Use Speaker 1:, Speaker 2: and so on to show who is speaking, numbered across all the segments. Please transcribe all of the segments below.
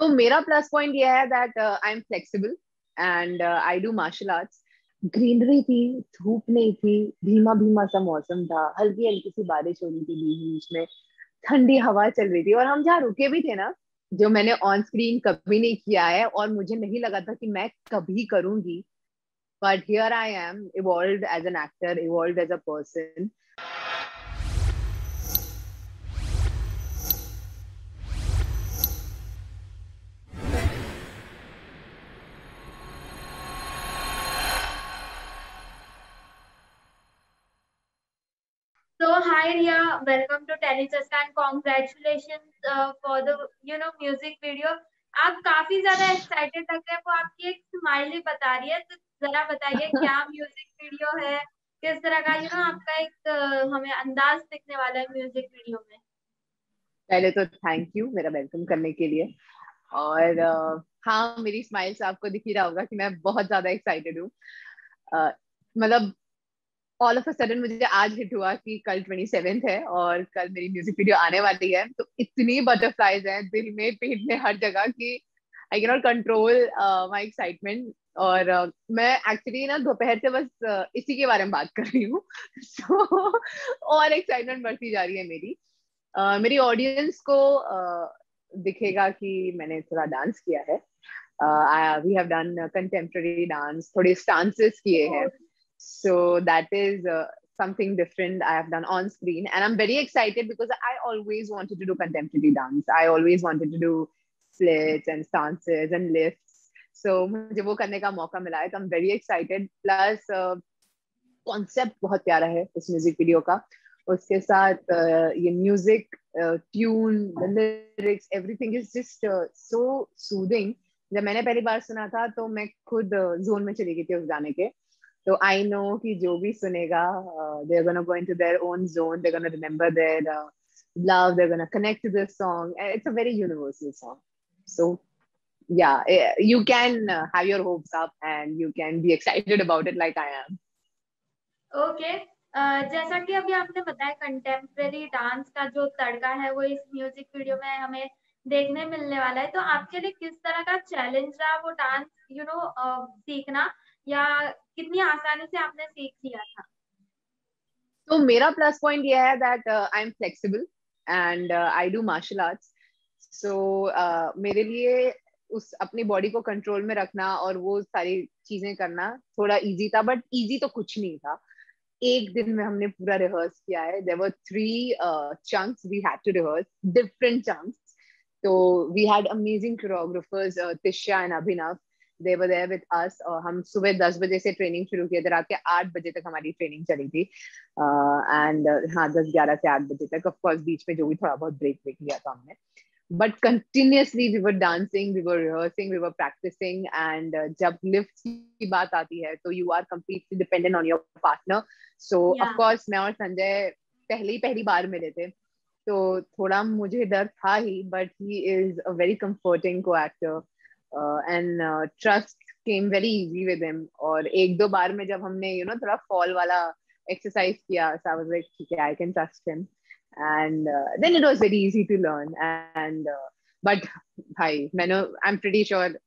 Speaker 1: तो मेरा plus point ये है that I am flexible and I do martial arts greenery थी, धूप नहीं थी धीमा धीमा सा मौसम था, हल्की हल्की सी बारिश हो रही थी बीच बीच में, ठंडी हवा चल रही थी और हम जहाँ रुके भी थे ना, जो मैंने ऑन स्क्रीन कभी नहीं किया है और मुझे नहीं लगा था कि मैं कभी करूँगी but here I am evolve as an actor evolve as
Speaker 2: a person Ria, welcome to Tennis and congratulations uh, for the you know music video. आप काफ़ी ज़्यादा एक्साइटेड लग रहे हैं। वो आपकी एक स्माइल ही बता रही है। तो जरा बताइए क्या म्यूज़िक वीडियो है? किस तरह का यू नो आपका एक uh, हमें अंदाज दिखने वाला है म्यूज़िक वीडियो में?
Speaker 1: पहले तो थैंक यू मेरा वेलकम करने के लिए। और uh, हाँ मेरी स्माइल से आपको दिख ही रहा होगा कि मैं बहुत ज़्यादा एक्साइटेड हूँ। Uh, मतलब ऑल ऑफ़ अ सडन मुझे आज हिट हुआ कि कल ट्वेंटी सेवेंथ है और कल मेरी म्यूज़िक वीडियो आने वाली है। तो इतनी बटरफ्लाईज हैं दिल में पेट में हर जगह की I can not control my excitement और uh, मैं एक्चुअली ना दोपहर से बस uh, इसी के बारे में बात कर रही हूँ। सो और एक्साइटमेंट बढ़ती जा रही है मेरी। Uh, मेरी ऑडियंस को uh, दिखेगा कि मैंने थोड़ा डांस किया है। We have done contemporary dance थोड़े स्टांसेस किए हैं। So that is uh, something different i have done on screen and i'm very excited because i always wanted to do contemporary dance i always wanted to do splits and stances and lifts so मुझे वो करने का मौका मिला है तो i'm very excited plus uh, concept बहुत प्यारा है इस म्यूज़िक वीडियो का उसके साथ uh, ये music tune lyrics everything is just so soothing जब मैंने पहली बार सुना था तो मैं खुद जोन में चली गई थी उस गाने के तो आई नो कि जो भी सुनेगा they're go into their own zone they're gonna remember their love they're gonna connect to this song it's a very universal song so ya you can have your hopes up and you can be excited about it like I am
Speaker 2: okay जैसा कि अभी आपने बताया contemporary dance का जो तड़का है, वो इस म्यूज़िक वीडियो में हमें देखने मिलने वाला है। तो आपके लिए किस तरह का चैलेंज रहा वो डांस यू नो सीखना? या कितनी आसानी से आपने सीख लिया था?
Speaker 1: तो मेरा प्लस पॉइंट ये है that I am flexible and I do martial arts so मेरे लिए उस अपनी बॉडी को कंट्रोल में रखना और वो सारी चीज़ें करना थोड़ा इजी था बट इजी तो कुछ नहीं था। एक दिन में हमने पूरा रिहर्स किया है। There were three chunks we had to rehearse different chunks तो we had amazing choreographers Tisha and Abhinav they were there with us और हम सुबह दस बजे से ट्रेनिंग शुरू किए थे रात के आठ बजे तक हमारी ट्रेनिंग चली थी एंड uh, हाँ दस ग्यारह से आठ बजे तक ऑफकोर्स बीच में जो भी थोड़ा बहुत ब्रेक ब्रेक लिया था हमने but continuously we were dancing we were rehearsing we were practicing and uh, जब लिफ्ट की बात आती है तो you are completely dependent on your partner so yeah. of course मैं और संजय पहली पहली बार मिले थे तो थोड़ा मुझे डर था ही but he is a very comforting co-actor and trust came very easy with him और एक दो बार में जब हमने यू नो थोड़ा फॉल वाला एक्सरसाइज किया सो आई वाज लाइक ठीक है I can trust him and then it was very easy to learn and but भाई मैंने आई एम प्रीटी श्योर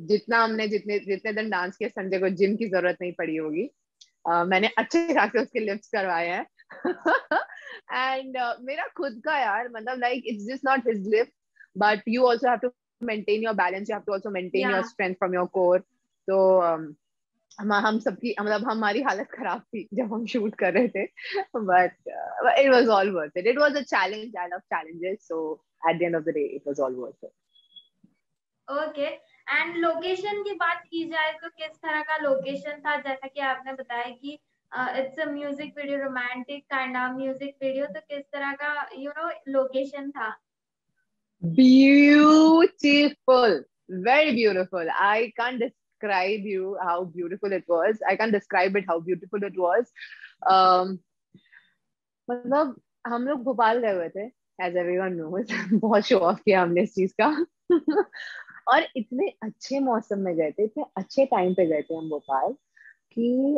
Speaker 1: जितना हमने जितने जितने दिन डांस किया संजय को जिम की ज़रूरत नहीं पड़ी होगी। Uh, मैंने अच्छे खासे उसके लिफ्ट करवाए हैं। एंड uh, मेरा खुद का यार मतलब like it's just not his lift but you also have to maintain your balance you have to also maintain yeah. your strength from your core. So um, हम सबकी मतलब हमारी हालत खराब थी जब हम शूट कर रहे थे। But it was all worth it it was a challenge I love challenges so at the end of the day it was all worth it
Speaker 2: okay and location की बात की जाए तो किस तरह का लोकेशन था? जैसा कि आपने बताया कि it's a music video romantic kind of music video तो किस तरह का यू नो लोकेशन था?
Speaker 1: Beautiful. Very beautiful. I can't describe you how beautiful it was. I can't describe it how beautiful it was. Um मतलब हम लोग भोपाल गए हुए थे एज एवरीवन नोस बहुत शो ऑफ़ किया हमने इस चीज़ का। और इतने अच्छे मौसम में गए थे, इतने अच्छे टाइम पे गए थे हम भोपाल कि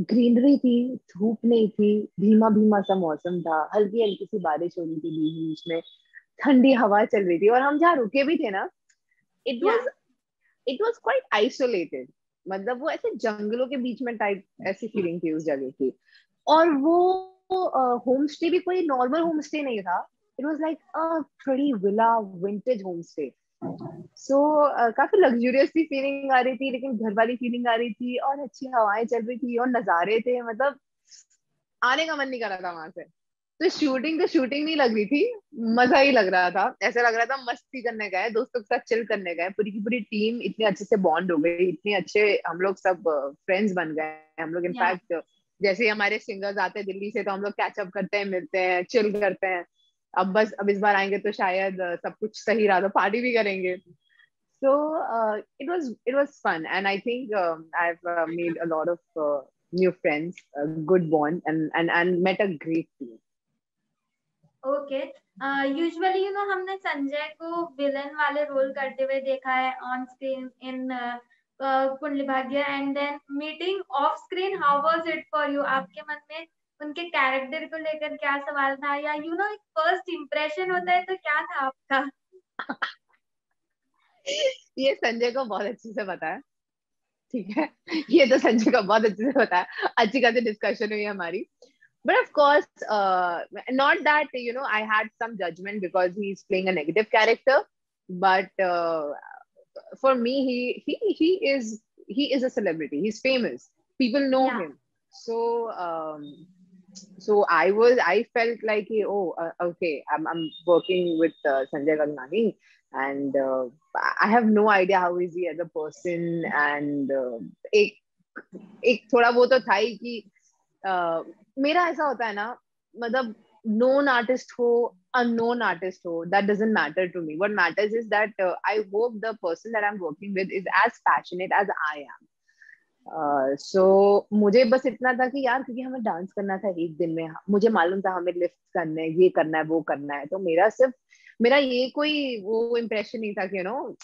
Speaker 1: ग्रीनरी थी, धूप नहीं थी धीमा धीमा सा मौसम था हल्की हल्की सी बारिश हो रही थी बीच में। ठंडी हवा चल रही थी और हम जहाँ रुके भी थे ना it was it was quite isolated मतलब वो ऐसे जंगलों के बीच में टाइप ऐसी फीलिंग थी उस जगह की। और वो होम uh, स्टे भी कोई नॉर्मल होम स्टे नहीं था। It was like a pretty villa vintage home stay so काफ़ी लग्जूरियस सी फीलिंग आ रही थी लेकिन घर वाली फीलिंग आ रही थी और अच्छी हवाएँ चल रही थी और नजारे थे। मतलब आने का मन नहीं कर रहा था वहाँ से। तो शूटिंग तो शूटिंग नहीं लग रही थी मज़ा ही लग रहा था। ऐसा लग रहा था मस्ती करने गए दोस्तों के साथ चिल करने गए। पूरी की पूरी टीम इतने अच्छे से बॉन्ड हो गई इतने अच्छे हम लोग सब फ्रेंड्स बन गए हम लोग इनफैक्ट yeah. जैसे हमारे सिंगर्स आते हैं दिल्ली से तो हम लोग कैचअप करते हैं मिलते हैं चिल करते हैं। अब बस अब इस बार आएँगे तो शायद सब कुछ सही रहा तो पार्टी भी करेंगे। So uh, it was it was fun and i think um, i've uh, made a lot of uh, new friends a good bond and and and met a great team
Speaker 2: okay usually you know हमने संजय को villain वाले role करते हुए देखा है on screen in Kundali Bhagya and then meeting off screen how was it for you आपके मन में उनके कैरेक्टर को लेकर क्या सवाल था? या यू नो एक फ़र्स्ट इम्प्रेशन होता है तो क्या था आपका?
Speaker 1: ये संजय को बहुत अच्छे से पता है। ठीक है? ये तो संजय को बहुत अच्छे से पता है। अच्छी खासी डिस्कशन हुई हमारी। but of course uh, not that you know i had some judgment because he's playing a negative character but uh, for me he he he is he is a celebrity. He's famous. People know yeah. him. So um, so i was i felt like hey, oh uh, okay I'm, I'm working with uh, sanjay Gagnani and uh, i have no idea how is he as a person and uh, ek ek thoda wo to tha hi ki uh, मेरा ऐसा होता है ना मतलब known artist हो unknown artist ho that doesn't matter to me. What matters is that uh, i hope the person that i'm working with is as passionate as i am. So मुझे बस इतना था कि यार क्योंकि हमें डांस करना था एक दिन में मुझे मालूम था हमें लिफ्ट करना है ये करना है वो करना है। तो मेरा सिर्फ़ मेरा ये कोई वो इम्प्रेशन नहीं था कि यू नो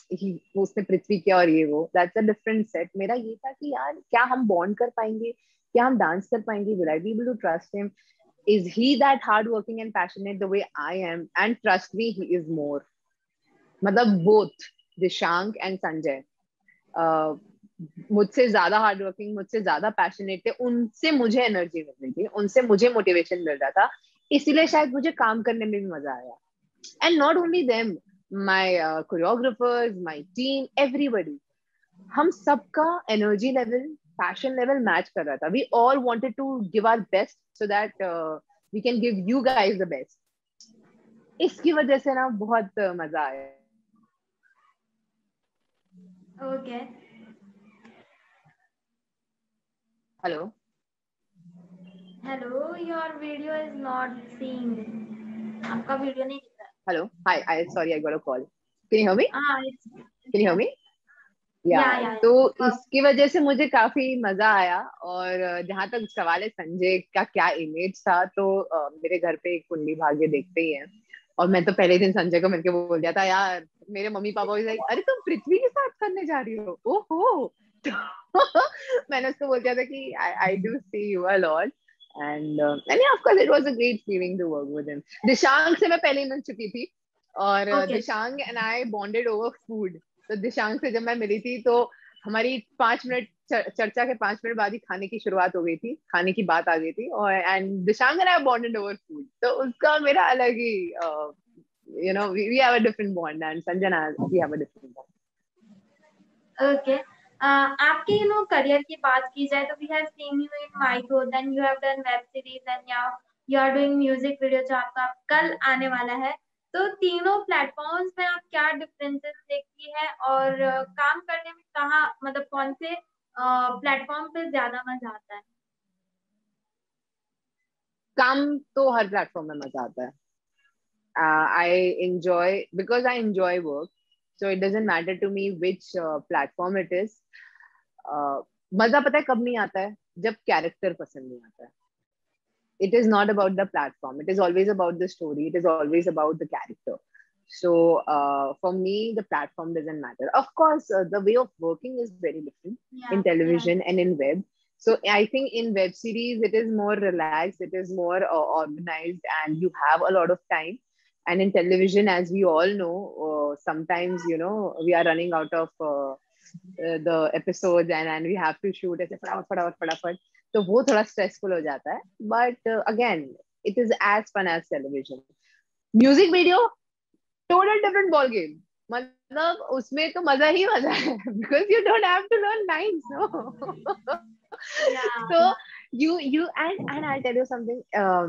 Speaker 1: उसने पृथ्वी किया और ये वो। दैट्स अ डिफरेंट सेट मेरा ये था कि यार क्या हम बॉन्ड कर पाएँगे? क्या हम डांस कर पाएँगे will I be able to trust him is he that hardworking and passionate the way I am? And trust me, he is more. मतलब both Dishank and Sanjay. Uh, मुझसे ज़्यादा हार्ड वर्किंग मुझसे ज़्यादा passionate थे उनसे मुझे energy मिल रही थी उनसे मुझे मोटिवेशन मिल रहा था इसीलिए शायद मुझे काम करने में भी मज़ा आया and not only them my choreographers my team everybody हम सबका energy level passion level match कर रहा था we all wanted to give our best so that we can give you guys the best इसकी वजह से ना बहुत uh, मज़ा आया
Speaker 2: okay.
Speaker 1: Hello.
Speaker 2: Hello, your video is not seeing. आपका वीडियो नहीं दिख रहा.
Speaker 1: Hello. Hi. I sorry I got a call. Can you hear me?
Speaker 2: Ah,
Speaker 1: Can you hear me? या तो इसकी वजह से मुझे काफ़ी मज़ा आया और जहाँ तक सवाल है संजय का क्या इमेज था तो मेरे घर पे एक कुंडली भाग्य देखते ही है। और मैं तो पहले दिन संजय को मिलकर बोल दिया था यार मेरे मम्मी पापा भी अरे तुम पृथ्वी के साथ करने जा रही हो? ओहो! मैंने उसको बोल दिया था कि I do see you a lot and and of course it was a great feeling to work with him Dishang से मैं पहले ही मिल चुकी थी और Dishang and I bonded over food तो दिशांग से जब मैं मिली थी तो हमारी पाँच मिनट चर्चा के पाँच मिनट बाद ही खाने की शुरुआत हो गई थी, खाने की बात आ गई थी, और and Dishang and I bonded over food तो उसका मेरा अलग ही you know we have a different bond and Sanjana we have a different bond
Speaker 2: okay आपके यू नो करियर की बात की जाए तो we have seen you in micro then you have done web series and now you are doing music video जो आपका कल आने वाला है तो तीनों प्लेटफॉर्म्स में आप क्या डिफरेंसेस देखती है और काम करने में कहा मतलब कौन से प्लेटफॉर्म पे ज़्यादा मज़ा आता है?
Speaker 1: काम तो हर प्लेटफॉर्म में मज़ा आता है। I enjoy because I enjoy work so it to me which uh, platform it is uh, मज़ा पता है कब नहीं आता है? जब कैरेक्टर पसंद नहीं आता है। it is not about the platform. It is always about the story. It is always about the character. So uh, for me the platform doesn't matter. Of course uh, the way of working is very different yeah, in television yeah. and in web. So i think in web series it is more relaxed it is more uh, organized and you have a lot of time. And in television as we all know uh, sometimes you know we are running out of uh, uh, the episodes and, and we have to shoot as a तो वो थोड़ा stressful हो जाता है। But again it is as fun as television music video total different ball game मतलब उसमें तो मज़ा ही मज़ा है। Because you don't have to learn lines no so you you and and I'll tell you something uh,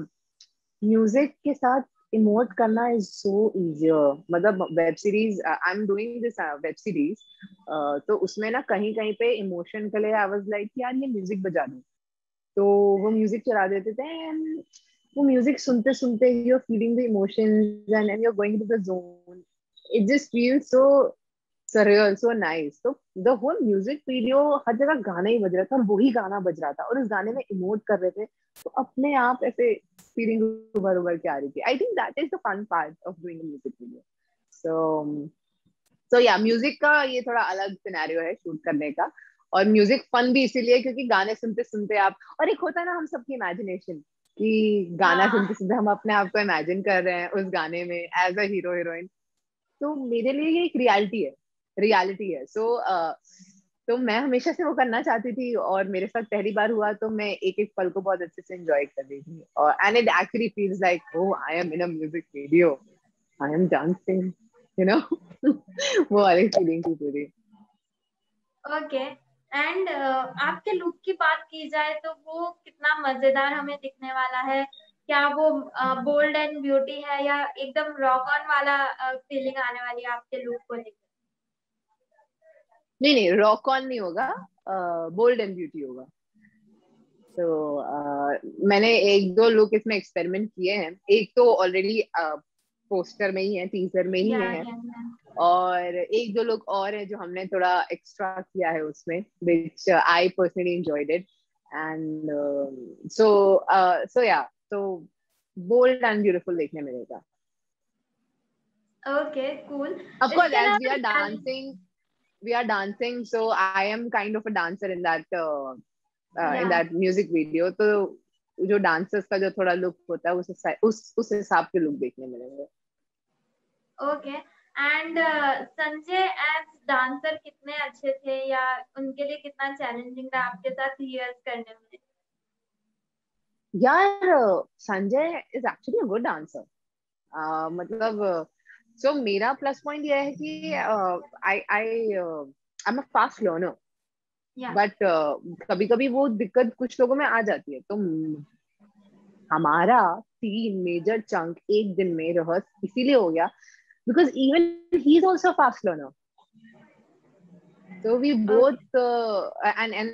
Speaker 1: music के साथ emote करना इज़ सो इजियर मतलब web series I am doing this web series तो उसमें ना कहीं कहीं पे इमोशन के लिए आई वाज लाइक यार ये म्यूज़िक बजा दो। तो वो म्यूज़िक चला देते थे एंड वो म्यूज़िक सुनते सुनते you are feeling the emotions and and you are going to the zone it just feels so surreal, so nice. So the whole music video हर जगह गाना ही बज रहा था और वही गाना बज रहा था और उस गाने में इमोट कर रहे थे। तो अपने आप ऐसे फीलिंग उभर उभर के आ रही थी। I think that is the fun part of doing music video so so ya music का ये थोड़ा अलग सिनेरियो है शूट करने का। और म्यूज़िक फन भी इसीलिए क्योंकि गाने सुनते सुनते आप और एक होता है ना हम सबकी इमेजिनेशन कि गाना हाँ। सुनते सुनते हम अपने आप को इमेजिन कर रहे हैं उस गाने में एज अ हीरो हीरोइन तो मेरे लिए ये एक रियलिटी है रियलिटी है. सो so, uh, तो मैं हमेशा से वो करना चाहती थी और मेरे साथ पहली बार हुआ तो मैं एक एक पल को बहुत अच्छे से एंजॉय कर रही थी. और and it actually feels like oh I am in a music video I am dancing you know वो वाली फीलिंग थी पूरी.
Speaker 2: ओके एंड uh, आपके लुक की बात की जाए तो वो कितना मज़ेदार हमें दिखने वाला है। क्या वो बोल्ड एंड ब्यूटी है या एकदम रॉक ऑन वाला फीलिंग uh, आने वाली है आपके लुक को लेकर?
Speaker 1: नहीं नहीं रॉक ऑन नहीं होगा बोल्ड एंड ब्यूटी होगा। तो uh, मैंने एक दो लुक इसमें एक्सपेरिमेंट किए हैं। एक तो ऑलरेडी पोस्टर में ही है टीजर में ही yeah, है। yeah, yeah. और एक दो लुक और है जो हमने थोड़ा एक्स्ट्रा किया है उसमें which I personally enjoyed it and so so ya तो बोल्ड एंड ब्यूटीफुल देखने मिलेगा।
Speaker 2: Okay cool
Speaker 1: of course as we are dancing we are dancing so i am kind of a dancer in that uh, uh, yeah. in that music video. तो जो dancers का जो थोड़ा look होता है उस उस उस हिसाब के लुक देखने मिलेंगे।
Speaker 2: Okay and Sanjay as dancer कितने अच्छे थे या उनके लिए कितना चैलेंजिंग था आपके साथ रिहर्स करने में?
Speaker 1: यार Sanjay is actually a good dancer मतलब सो so, मेरा प्लस पॉइंट यह है कि I I I am a fast learner but कभी कभी वो दिक्कत कुछ लोगों में आ जाती है. तो हमारा तीन मेजर चंक एक दिन में रहस इसीलिए हो गया because even he is also fast learner so we both uh, and and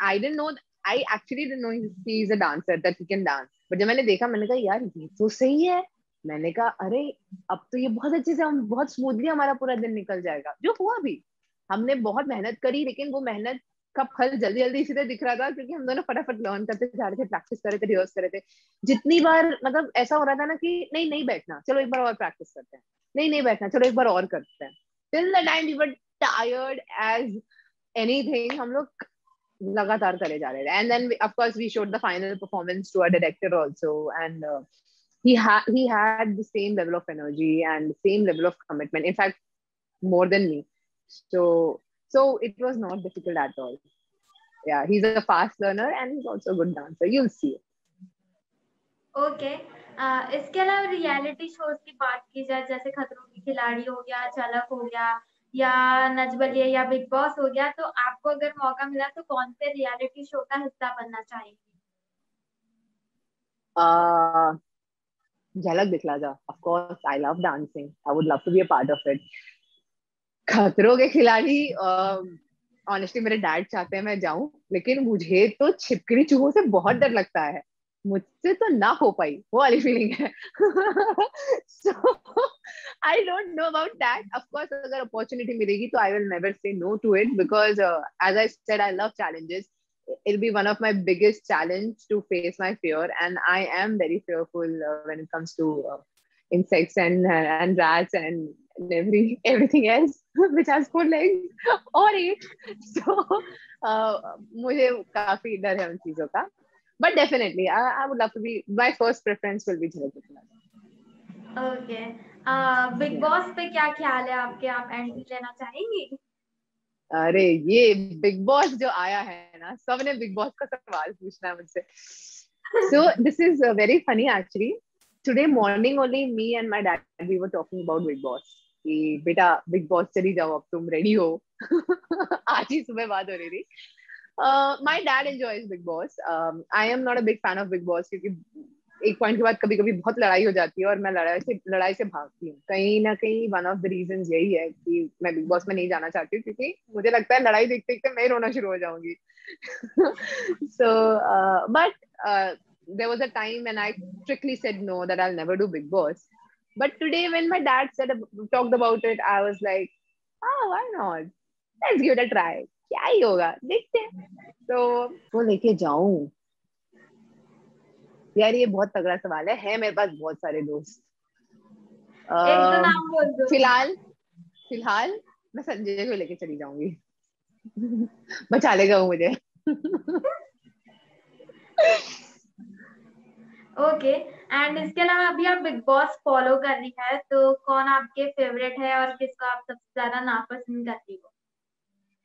Speaker 1: I didn't know I actually didn't know he is a dancer that he can dance. But जब मैंने देखा मैंने कहा यार ये तो सही है. मैंने कहा अरे अब तो ये बहुत अच्छे से हम बहुत स्मूथली हमारा पूरा दिन निकल जाएगा. जो हुआ भी हमने बहुत मेहनत करी लेकिन वो मेहनत का फल जल्दी जल्दी इसी दिख रहा था क्योंकि हम दोनों फटाफट लर्न करते जा रहे थे प्रैक्टिस कर रहे थे रिहर्स कर रहे थे। जितनी बार मतलब ऐसा हो रहा था ना कि नहीं नहीं बैठना चलो एक बार और प्रैक्टिस करते हैं। नहीं नहीं बैठना चलो एक बार और करते हैं till the time we were tired as anything हम लोग लगातार करे जा रहे थे and then of course we showed the final performance to a director also and he had he had the same level of energy and the same level of commitment in fact more than me so so it was not difficult at all yeah he's a fast learner and he's also a good dancer you'll see
Speaker 2: okay इसके अलावा reality shows की बात की जाए जैसे खतरों की खिलाड़ी हो गया झलक हो गया या नजबलिए या बिग बॉस हो गया तो आपको अगर मौका मिला तो कौन से रियलिटी शो का हिस्सा बनना चाहेंगे?
Speaker 1: Jhalak Dikhla Jaa. Of course I love dancing I would love to be a part of it खतरों के खिलाड़ी ऑनेस्टली uh, मेरे डैड चाहते हैं मैं जाऊँ लेकिन मुझे तो छिपकली चूहों से बहुत डर लगता है। मुझसे तो ना हो पाई, वो वाली फीलिंग है। So I don't know about that of course अगर अपॉर्चुनिटी मिलेगी तो I will never say no to it because as I said I love challenges it be one of my biggest challenge to face my fear and I am very fearful when it comes to insects and and rats and every everything else which has four legs और eight so मुझे काफ़ी डर है उन चीज़ों का। But definitely I, I would love to be my first preference will be Jhalak
Speaker 2: okay Bigg Boss पे क्या ख्याल है आपके आप एंट्री लेना चाहेंगी
Speaker 1: अरे ये बिग बॉस जो आया है ना सबने बिग बॉस का सवाल पूछना है मुझसे so this is uh, very funny actually today morning only me and my dad we were talking about big boss कि बेटा बिग बॉस चली जाओ अब तुम रेडी हो आज ही सुबह बात हो रही थी my dad enjoys Bigg Boss I am not a big fan of Bigg Boss क्योंकि एक पॉइंट के बाद कभी कभी बहुत लड़ाई हो जाती है और मैं लड़ाई से लड़ाई से भागती हूँ कहीं ना कहीं वन ऑफ़ द रीजन यही है कि मैं बिग बॉस में नहीं जाना चाहती हूँ क्योंकि मुझे लगता है लड़ाई देखते देखते मैं रोना शुरू हो जाऊँगी so but there was a time when I strictly said no that I'll never do Big Boss. But today, when my dad said talked about it, I was like, oh, why not? Let's give it a try. क्या ही होगा देखते हैं। तो वो लेके जाऊँ। यार ये बहुत तगड़ा सवाल है। है मेरे पास बहुत सारे दोस्त। फ़िलहाल फ़िलहाल मैं संजय को लेके चली जाऊँगी। बचा लेगा वो मुझे।
Speaker 2: ओके एंड इसके अलावा अभी आप बिग बॉस फॉलो कर रही है तो कौन आपके फेवरेट है और किसको आप सबसे ज़्यादा नापसंद करती हो?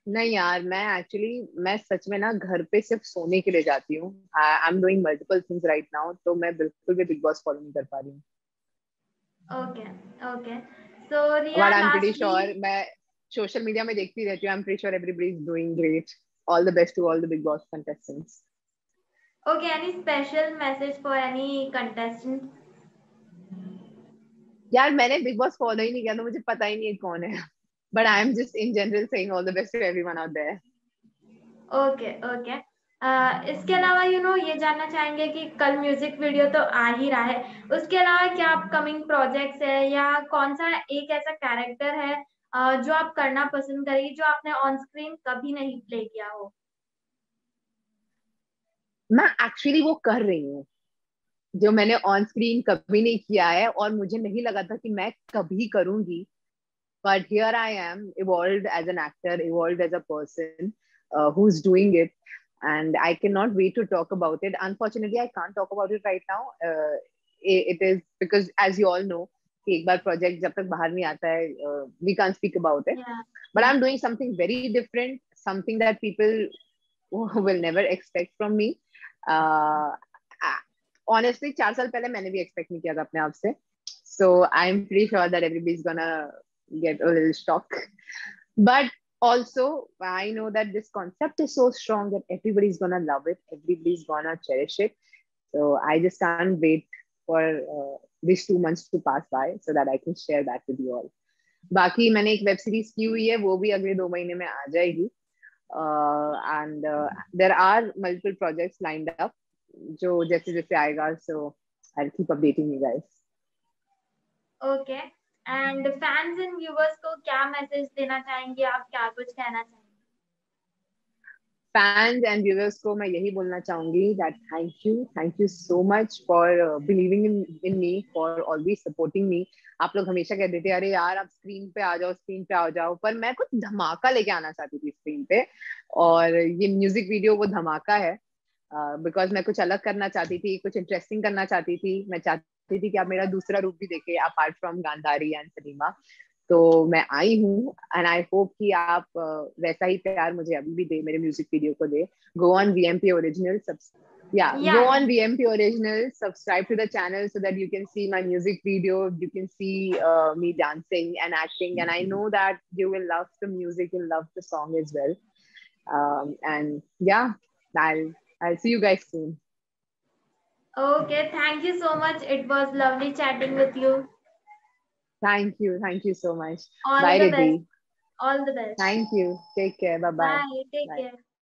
Speaker 1: नहीं यार मैं एक्चुअली मैं सच में ना घर पे सिर्फ़ सोने के लिए जाती हूँ। I am doing multiple things right now तो मैं बिल्कुल भी बिग बॉस फॉलो नहीं कर पा रही हूँ।
Speaker 2: Okay okay so
Speaker 1: Riya I am pretty sure मैं सोशल मीडिया में देखती रहती हूँ। I am pretty sure everybody is doing great all the best to all the Bigg Boss contestants
Speaker 2: okay any special message for any contestant
Speaker 1: यार मैंने big boss follow ही नहीं किया तो मुझे पता ही नहीं है कौन है। But i'm just in general saying all the best to everyone out there.
Speaker 2: Okay okay. Uh, इसके अलावा यू नो ये जानना चाहेंगे कि कल म्यूज़िक वीडियो तो आ ही रहा है। उसके अलावा क्या अपकमिंग प्रोजेक्ट्स है या कौन सा एक ऐसा कैरेक्टर है uh, जो आप करना पसंद करेंगे जो आपने ऑन स्क्रीन कभी नहीं प्ले किया हो?
Speaker 1: मैं एक्चुअली वो कर रही हूँ जो मैंने ऑन स्क्रीन कभी नहीं किया है और मुझे नहीं लगा था कि मैं कभी करूँगी। but here i am evolved as an actor evolved as a person uh, who's doing it and i cannot wait to talk about it unfortunately i can't talk about it right now uh, it is because as you all know एक बार project जब तक बाहर नहीं आता है we can speak about it but I am doing something very different something that people will never expect from me honestly चार साल पहले मैंने भी एक्सपेक्ट नहीं किया था अपने आप से so I am pretty sure that everybody is gonna get a little shock. But also, I know that this concept is so strong that everybody's gonna love it, everybody's gonna cherish it. So I just can't wait for uh, these two months to pass by so that I can share that with you all. बाकी मैंने एक web series की हुई है वो भी अगले दो महीने में आ जाएगी and there are multiple projects lined up जो जैसे जैसे आएगा so I keep updating you guys
Speaker 2: okay And fans and viewers को क्या मैसेज देना चाहेंगे? आप क्या कुछ कहना चाहेंगे?
Speaker 1: फैंस एंड व्यूअर्स को मैं यही बोलना चाहूँगी that thank you thank you so much for believing in in me for always supporting me आप लोग हमेशा कहते थे अरे यार आप स्क्रीन पे आ जाओ स्क्रीन पे आ जाओ. पर मैं कुछ धमाका लेके आना चाहती थी स्क्रीन पे और ये म्यूज़िक वीडियो वो धमाका है। बिकॉज़ uh, मैं कुछ अलग करना चाहती थी कुछ इंटरेस्टिंग करना चाहती थी। मैं चाहती थी कि आप मेरा दूसरा रूप भी देखे apart from Gandhari and Salima तो मैं आई हूँ एंड आई होप कि आप वैसा ही प्यार मुझे अभी भी दे मेरे म्यूज़िक वीडियो को दे go on VMP original yeah, yeah go on vmp original subscribe to the channel so that you can see my music video you can see uh, me dancing and acting and i know that you will love the music you'll love the song as well um, and yeah i'll i'll see you guys soon
Speaker 2: Okay, thank you so much. It was lovely chatting with you.
Speaker 1: Thank you. Thank you so much.
Speaker 2: All
Speaker 1: Bye,
Speaker 2: the best. All the best.
Speaker 1: Thank you. Take care. Bye-bye.
Speaker 2: Bye. Take Bye. care.